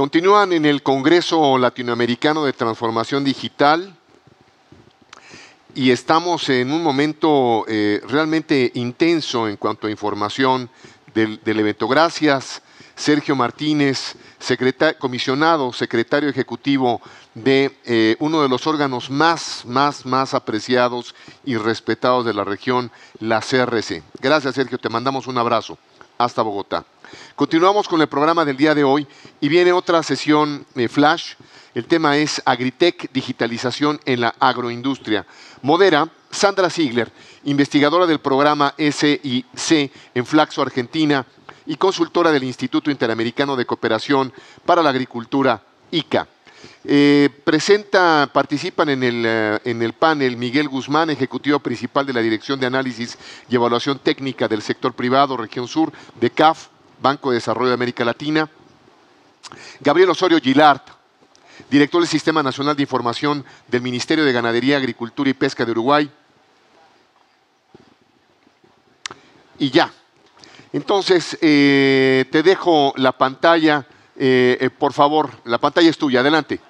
Continúan en el Congreso Latinoamericano de Transformación Digital y estamos en un momento eh, realmente intenso en cuanto a información del, evento. Gracias, Sergio Martínez, comisionado, secretario ejecutivo de eh, uno de los órganos más, más, más apreciados y respetados de la región, la CRC. Gracias, Sergio, te mandamos un abrazo. Hasta Bogotá. Continuamos con el programa del día de hoy y viene otra sesión de flash. El tema es Agritech, digitalización en la agroindustria. Modera Sandra Ziegler, investigadora del programa SIC en Flaxo, Argentina, y consultora del Instituto Interamericano de Cooperación para la Agricultura, ICA. Eh, presenta, participan en el, eh, en el panel Miguel Guzmán, ejecutivo principal de la Dirección de Análisis y Evaluación Técnica del Sector Privado, Región Sur, de CAF, Banco de Desarrollo de América Latina. Gabriel Osorio Gilart, director del Sistema Nacional de Información del Ministerio de Ganadería, Agricultura y Pesca de Uruguay. Y ya. Entonces, eh, te dejo la pantalla. Eh, eh, por favor, la pantalla es tuya. Adelante.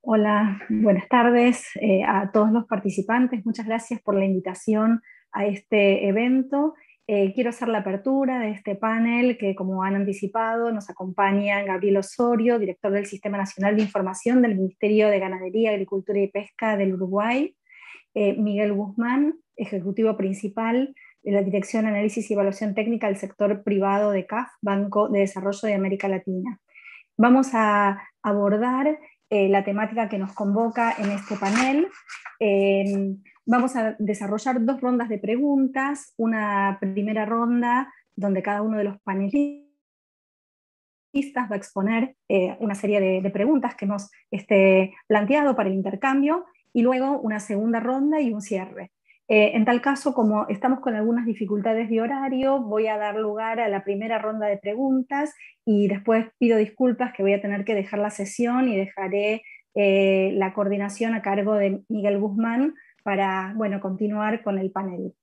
Hola, buenas tardes a todos los participantes. Muchas gracias por la invitación a este evento. Eh, quiero hacer la apertura de este panel que, como han anticipado, nos acompaña Gabriel Osorio, director del Sistema Nacional de Información del Ministerio de Ganadería, Agricultura y Pesca del Uruguay, eh, Miguel Guzmán, ejecutivo principal de la Dirección Análisis y Evaluación Técnica del Sector Privado de CAF, Banco de Desarrollo de América Latina. Vamos a abordar eh, la temática que nos convoca en este panel. Vamos a desarrollar dos rondas de preguntas, una primera ronda donde cada uno de los panelistas va a exponer eh, una serie de, preguntas que hemos este, planteado para el intercambio y luego una segunda ronda y un cierre. Eh, en tal caso, como estamos con algunas dificultades de horario, voy a dar lugar a la primera ronda de preguntas y después pido disculpas que voy a tener que dejar la sesión y dejaré eh, la coordinación a cargo de Miguel Guzmán para bueno, continuar con el panel.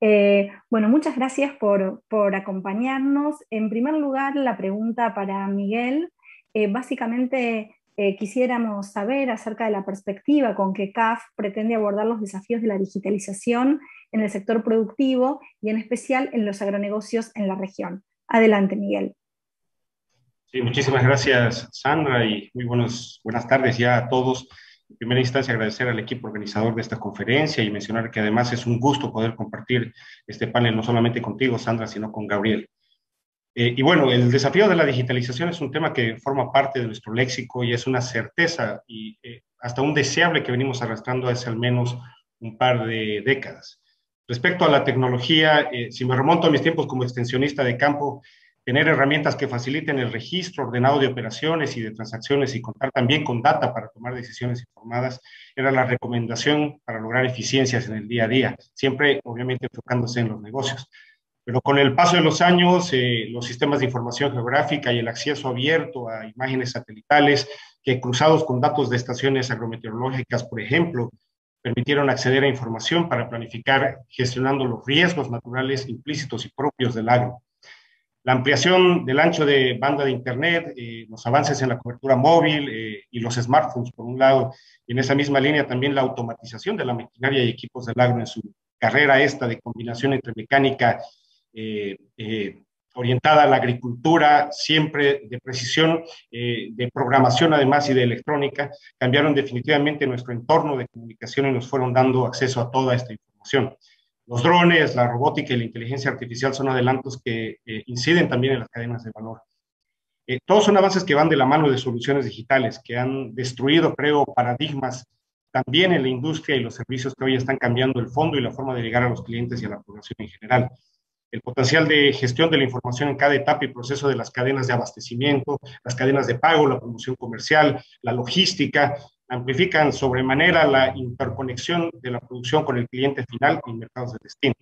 Eh, bueno, muchas gracias por, acompañarnos. En primer lugar, la pregunta para Miguel. Eh, básicamente, eh, quisiéramos saber acerca de la perspectiva con que CAF pretende abordar los desafíos de la digitalización en el sector productivo y en especial en los agronegocios en la región. Adelante, Miguel. Sí, muchísimas gracias, Sandra, y muy buenas tardes ya a todos. En primera instancia, agradecer al equipo organizador de esta conferencia y mencionar que además es un gusto poder compartir este panel no solamente contigo, Sandra, sino con Gabriel. Eh, y bueno, el desafío de la digitalización es un tema que forma parte de nuestro léxico y es una certeza y eh, hasta un deseable que venimos arrastrando hace al menos un par de décadas. Respecto a la tecnología, eh, si me remonto a mis tiempos como extensionista de campo, tener herramientas que faciliten el registro ordenado de operaciones y de transacciones y contar también con data para tomar decisiones informadas era la recomendación para lograr eficiencias en el día a día, siempre obviamente enfocándose en los negocios. Pero con el paso de los años, eh, los sistemas de información geográfica y el acceso abierto a imágenes satelitales que cruzados con datos de estaciones agrometeorológicas, por ejemplo, permitieron acceder a información para planificar gestionando los riesgos naturales implícitos y propios del agro la ampliación del ancho de banda de Internet, eh, los avances en la cobertura móvil eh, y los smartphones, por un lado, y en esa misma línea también la automatización de la maquinaria y equipos del agro en su carrera esta de combinación entre mecánica eh, orientada a la agricultura, siempre de precisión, de programación además y de electrónica, cambiaron definitivamente nuestro entorno de comunicación y nos fueron dando acceso a toda esta información. Los drones, la robótica y la inteligencia artificial son adelantos que eh, inciden también en las cadenas de valor. Eh, todos son avances que van de la mano de soluciones digitales, que han destruido, creo, paradigmas también en la industria y los servicios que hoy están cambiando el fondo y la forma de llegar a los clientes y a la población en general. El potencial de gestión de la información en cada etapa y proceso de las cadenas de abastecimiento, las cadenas de pago, la promoción comercial, la logística, amplifican sobremanera la interconexión de la producción con el cliente final y mercados de destino.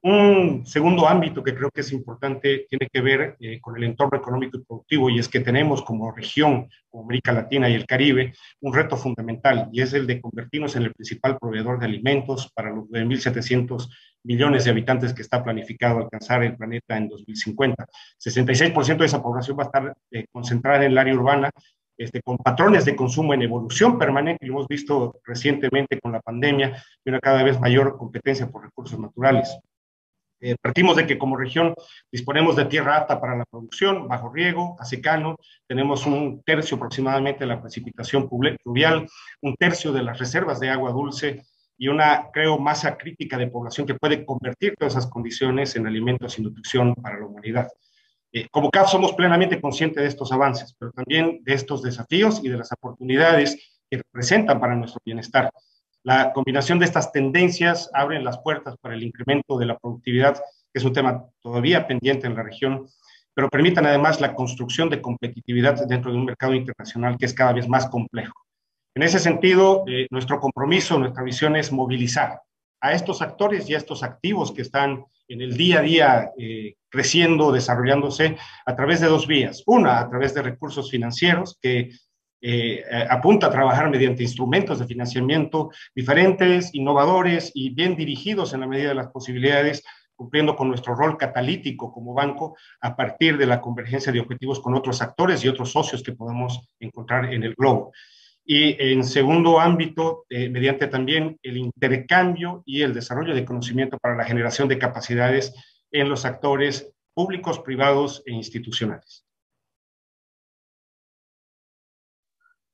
Un segundo ámbito que creo que es importante tiene que ver eh, con el entorno económico y productivo y es que tenemos como región, como América Latina y el Caribe, un reto fundamental y es el de convertirnos en el principal proveedor de alimentos para los 9.700 millones de habitantes que está planificado alcanzar el planeta en 2050. 66% de esa población va a estar eh, concentrada en el área urbana este, con patrones de consumo en evolución permanente, lo hemos visto recientemente con la pandemia, y una cada vez mayor competencia por recursos naturales. Eh, partimos de que como región disponemos de tierra apta para la producción, bajo riego, a secano, tenemos un tercio aproximadamente de la precipitación pluvial, un tercio de las reservas de agua dulce y una, creo, masa crítica de población que puede convertir todas esas condiciones en alimentos y nutrición para la humanidad. Eh, como CAF somos plenamente conscientes de estos avances, pero también de estos desafíos y de las oportunidades que representan para nuestro bienestar. La combinación de estas tendencias abre las puertas para el incremento de la productividad, que es un tema todavía pendiente en la región, pero permitan además la construcción de competitividad dentro de un mercado internacional que es cada vez más complejo. En ese sentido, eh, nuestro compromiso, nuestra visión es movilizar a estos actores y a estos activos que están en el día a día eh, creciendo, desarrollándose a través de dos vías. Una, a través de recursos financieros que eh, apunta a trabajar mediante instrumentos de financiamiento diferentes, innovadores y bien dirigidos en la medida de las posibilidades, cumpliendo con nuestro rol catalítico como banco a partir de la convergencia de objetivos con otros actores y otros socios que podamos encontrar en el globo. Y en segundo ámbito, eh, mediante también el intercambio y el desarrollo de conocimiento para la generación de capacidades en los actores públicos, privados e institucionales.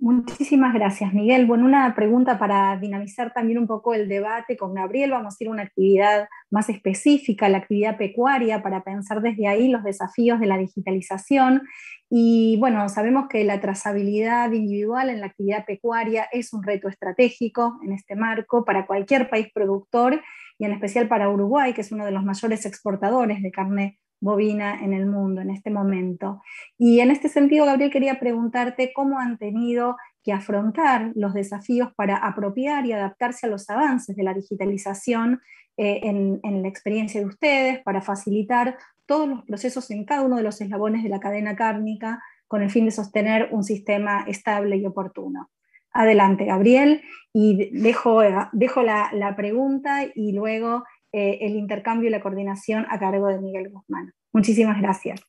Muchísimas gracias, Miguel. Bueno, una pregunta para dinamizar también un poco el debate con Gabriel. Vamos a ir a una actividad más específica, la actividad pecuaria, para pensar desde ahí los desafíos de la digitalización. Y bueno, sabemos que la trazabilidad individual en la actividad pecuaria es un reto estratégico en este marco para cualquier país productor y en especial para Uruguay, que es uno de los mayores exportadores de carne bovina en el mundo en este momento. Y en este sentido, Gabriel, quería preguntarte cómo han tenido que afrontar los desafíos para apropiar y adaptarse a los avances de la digitalización eh, en, en la experiencia de ustedes, para facilitar todos los procesos en cada uno de los eslabones de la cadena cárnica con el fin de sostener un sistema estable y oportuno. Adelante, Gabriel, y dejo, dejo la, la pregunta y luego eh, el intercambio y la coordinación a cargo de Miguel Guzmán. Muchísimas gracias.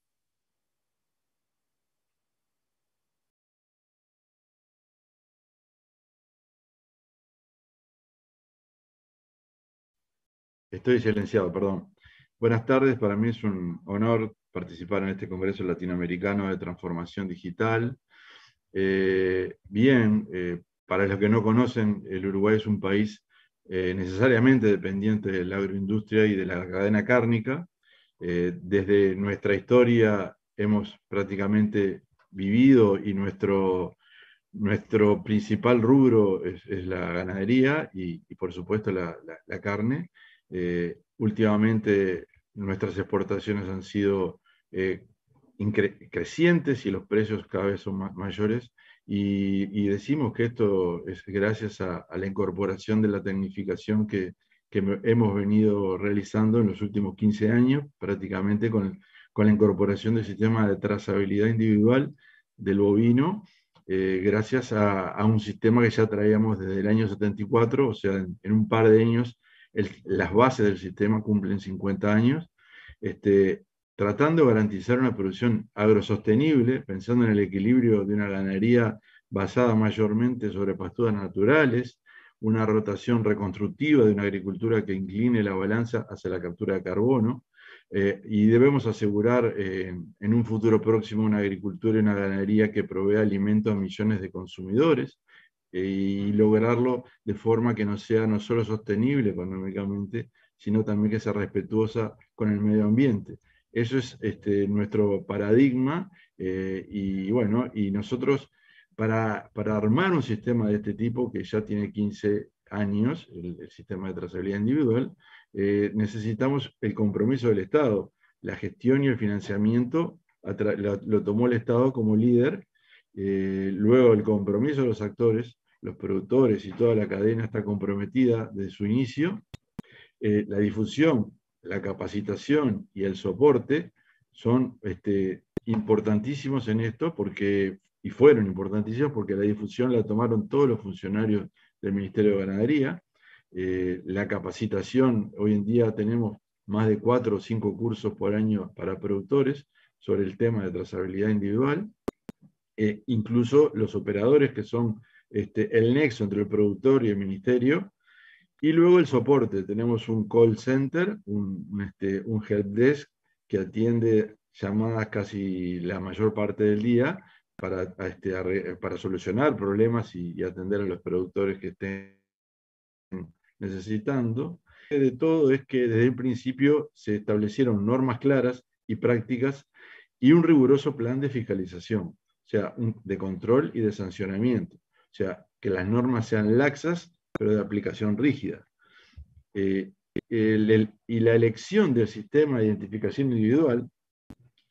Estoy silenciado, perdón. Buenas tardes, para mí es un honor participar en este Congreso Latinoamericano de Transformación Digital. Eh, bien, eh, para los que no conocen, el Uruguay es un país eh, necesariamente dependiente de la agroindustria y de la cadena cárnica. Eh, desde nuestra historia hemos prácticamente vivido y nuestro, nuestro principal rubro es, la ganadería y, por supuesto la, carne. Eh, últimamente nuestras exportaciones han sido crecientes y los precios cada vez son mayores y, decimos que esto es gracias a, la incorporación de la tecnificación que, hemos venido realizando en los últimos 15 años, prácticamente con, la incorporación del sistema de trazabilidad individual del bovino, eh, gracias a, un sistema que ya traíamos desde el año 74, o sea, en, un par de años las bases del sistema cumplen 50 años. Este, tratando de garantizar una producción agrosostenible, pensando en el equilibrio de una ganadería basada mayormente sobre pasturas naturales, una rotación reconstructiva de una agricultura que incline la balanza hacia la captura de carbono, eh, y debemos asegurar eh, en un futuro próximo una agricultura y una ganadería que provea alimento a millones de consumidores eh, y lograrlo de forma que no sea no solo sostenible económicamente, sino también que sea respetuosa con el medio ambiente. Eso es este, nuestro paradigma eh, y bueno, y nosotros para, armar un sistema de este tipo que ya tiene 15 años, el, sistema de trazabilidad individual, eh, necesitamos el compromiso del Estado. La gestión y el financiamiento lo, tomó el Estado como líder, eh, luego el compromiso de los actores, los productores y toda la cadena está comprometida desde su inicio. la difusión la capacitación y el soporte son este, importantísimos en esto porque, y fueron importantísimos porque la difusión la tomaron todos los funcionarios del Ministerio de Ganadería. Eh, la capacitación, hoy en día tenemos más de cuatro o cinco cursos por año para productores sobre el tema de trazabilidad individual. Eh, incluso los operadores que son este, el nexo entre el productor y el ministerio. Y luego el soporte. Tenemos un call center, un, un, este, un help desk que atiende llamadas casi la mayor parte del día para, este, para solucionar problemas y, atender a los productores que estén necesitando. De todo es que desde el principio se establecieron normas claras y prácticas y un riguroso plan de fiscalización, o sea, de control y de sancionamiento. O sea, que las normas sean laxas, pero de aplicación rígida. Eh, y la elección del sistema de identificación individual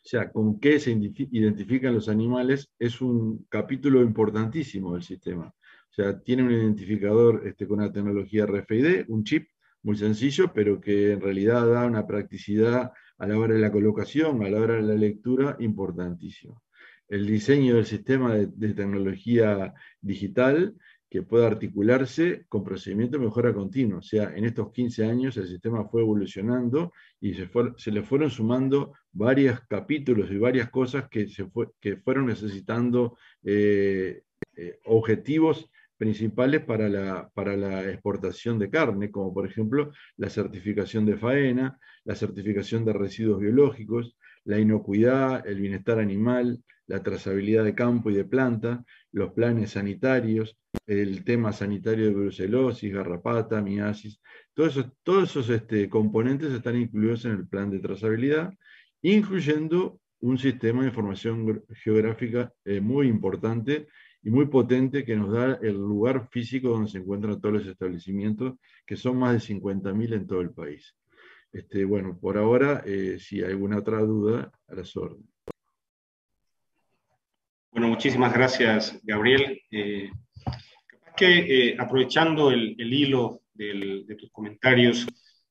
o sea, con qué se identifican los animales es un capítulo importantísimo del sistema. O sea, tiene un identificador este, con una tecnología RFID, un chip muy sencillo, pero que en realidad da una practicidad a la hora de la colocación, a la hora de la lectura, importantísimo. El diseño del sistema de tecnología digital que pueda articularse con procedimiento de mejora continua. O sea, en estos 15 años el sistema fue evolucionando y se, le fueron sumando varios capítulos y varias cosas que, se que fueron necesitando eh, eh, objetivos principales para la, para la exportación de carne, como por ejemplo la certificación de faena, la certificación de residuos biológicos, la inocuidad, el bienestar animal, la trazabilidad de campo y de planta, los planes sanitarios, el tema sanitario de brucelosis, garrapata, miasis, todos esos, todos esos este, componentes están incluidos en el plan de trazabilidad, incluyendo un sistema de información geográfica eh, muy importante y muy potente que nos da el lugar físico donde se encuentran todos los establecimientos, que son más de 50.000 en todo el país. Este, bueno, por ahora, eh, si hay alguna otra duda, a las órdenes. Muchísimas gracias, Gabriel. Eh, que eh, aprovechando el, hilo de tus comentarios,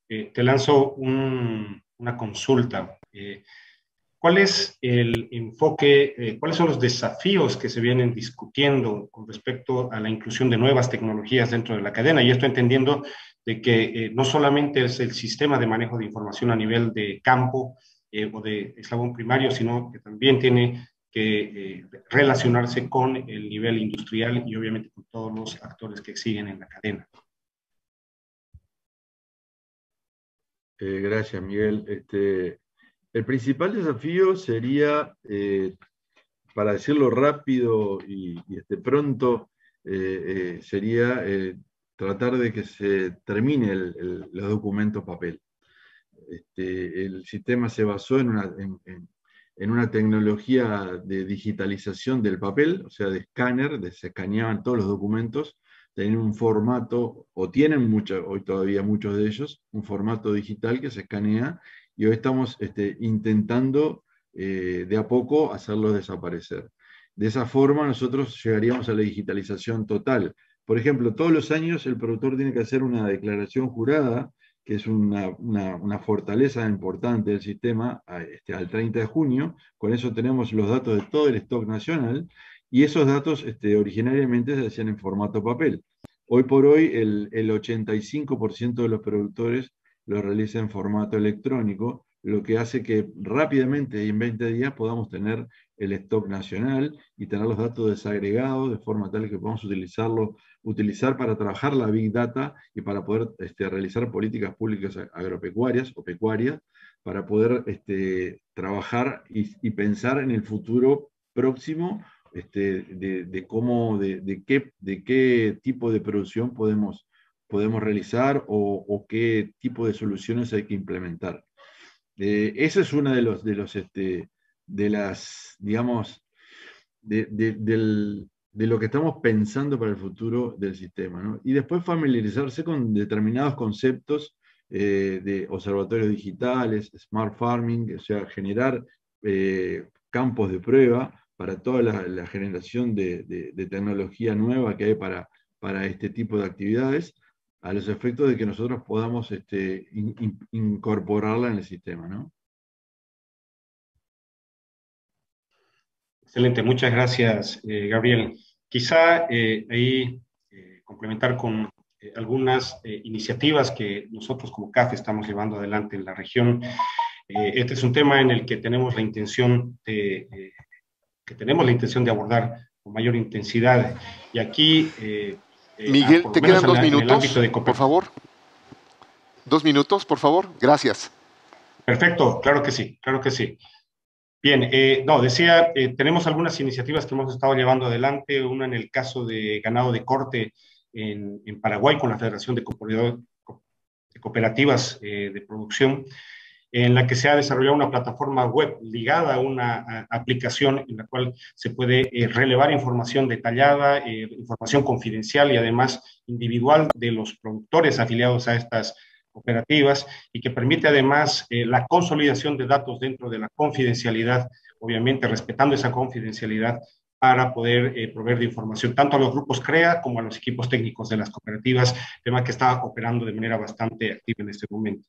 eh, te lanzo una consulta. ¿Cuál es el enfoque, cuáles son los desafíos que se vienen discutiendo con respecto a la inclusión de nuevas tecnologías dentro de la cadena? Y esto entendiendo de que no solamente es el sistema de manejo de información a nivel de campo o de eslabón primario, sino que también tiene eh, relacionarse con el nivel industrial y obviamente con todos los actores que siguen en la cadena. Eh, gracias, Miguel. Este, el principal desafío sería, eh, para decirlo rápido y, este, pronto, sería tratar de que se termine el, los documentos papel. Este, el sistema se basó en, una, en una tecnología de digitalización del papel, o sea, de escáner, de, se escaneaban todos los documentos, tenían un formato, o tienen mucho, hoy todavía muchos de ellos, un formato digital que se escanea, y hoy estamos este, intentando eh, de a poco hacerlo desaparecer. De esa forma nosotros llegaríamos a la digitalización total. Por ejemplo, todos los años el productor tiene que hacer una declaración jurada que es una, fortaleza importante del sistema, este, al 30 de junio. Con eso tenemos los datos de todo el stock nacional y esos datos este, originariamente se hacían en formato papel. Hoy por hoy el, el 85% de los productores lo realizan en formato electrónico, lo que hace que rápidamente en 20 días podamos tener el stock nacional y tener los datos desagregados de forma tal que podamos utilizarlo, utilizar para trabajar la Big Data y para poder este, realizar políticas públicas agropecuarias o pecuarias, para poder este, trabajar y, pensar en el futuro próximo este, de, cómo, de, qué, de qué tipo de producción podemos, podemos realizar o, qué tipo de soluciones hay que implementar. Eh, ese es uno de los, de los de las, digamos, de, lo que estamos pensando para el futuro del sistema. Y después familiarizarse con determinados conceptos eh, de observatorios digitales, smart farming, o sea, generar eh, campos de prueba para toda la, generación de, tecnología nueva que hay para, para este tipo de actividades, a los efectos de que nosotros podamos este, incorporarla en el sistema, ¿no? Excelente, muchas gracias, eh, Gabriel. Quizá eh, ahí eh, complementar con algunas iniciativas que nosotros como CAF estamos llevando adelante en la región. este es un tema en el que tenemos la intención de, que tenemos la intención de abordar con mayor intensidad. Y aquí eh, Miguel, te quedan dos minutos, por favor. Dos minutos, por favor. Gracias. Perfecto, claro que sí, claro que sí. Bien, eh, no, decía, eh, tenemos algunas iniciativas que hemos estado llevando adelante, una en el caso de ganado de corte en, Paraguay con la Federación de, Cooperativas de Producción, en la que se ha desarrollado una plataforma web ligada a una aplicación en la cual se puede eh, relevar información detallada, eh, información confidencial y además individual de los productores afiliados a estas cooperativas y que permite además eh, la consolidación de datos dentro de la confidencialidad, obviamente respetando esa confidencialidad para poder proveer de información tanto a los grupos CREA como a los equipos técnicos de las cooperativas, tema que está operando de manera bastante activa en este momento.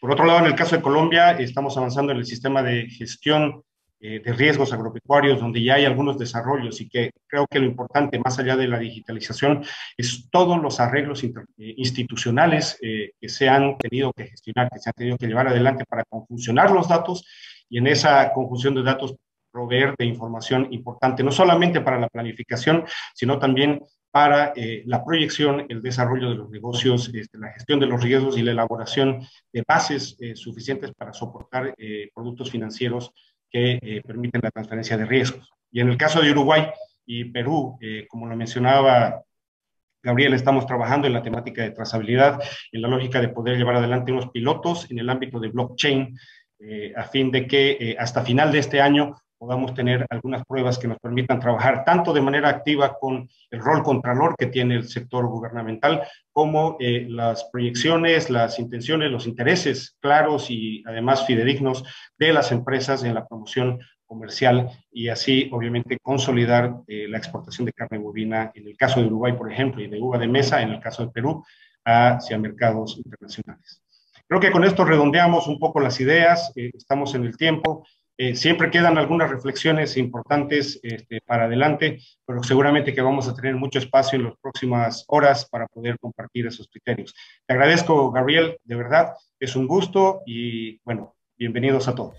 Por otro lado, en el caso de Colombia, estamos avanzando en el sistema de gestión eh, de riesgos agropecuarios, donde ya hay algunos desarrollos y que creo que lo importante, más allá de la digitalización, es todos los arreglos eh, institucionales eh, que se han tenido que gestionar, que se han tenido que llevar adelante para conjuncionar los datos y en esa conjunción de datos proveer de información importante, no solamente para la planificación, sino también para eh, la proyección, el desarrollo de los negocios, este, la gestión de los riesgos y la elaboración de bases eh, suficientes para soportar eh, productos financieros que permiten la transferencia de riesgos. Y en el caso de Uruguay y Perú, como lo mencionaba Gabriel, estamos trabajando en la temática de trazabilidad, en la lógica de poder llevar adelante unos pilotos en el ámbito de blockchain, a fin de que hasta final de este año podamos tener algunas pruebas que nos permitan trabajar tanto de manera activa con el rol contralor que tiene el sector gubernamental, como eh, las proyecciones, las intenciones, los intereses claros y además fidedignos de las empresas en la promoción comercial y así obviamente consolidar eh, la exportación de carne bovina en el caso de Uruguay, por ejemplo, y de uva de mesa en el caso de Perú hacia mercados internacionales. Creo que con esto redondeamos un poco las ideas, eh, estamos en el tiempo. Eh, siempre quedan algunas reflexiones importantes este, para adelante, pero seguramente que vamos a tener mucho espacio en las próximas horas para poder compartir esos criterios. Te agradezco, Gabriel, de verdad, es un gusto y bueno, bienvenidos a todos.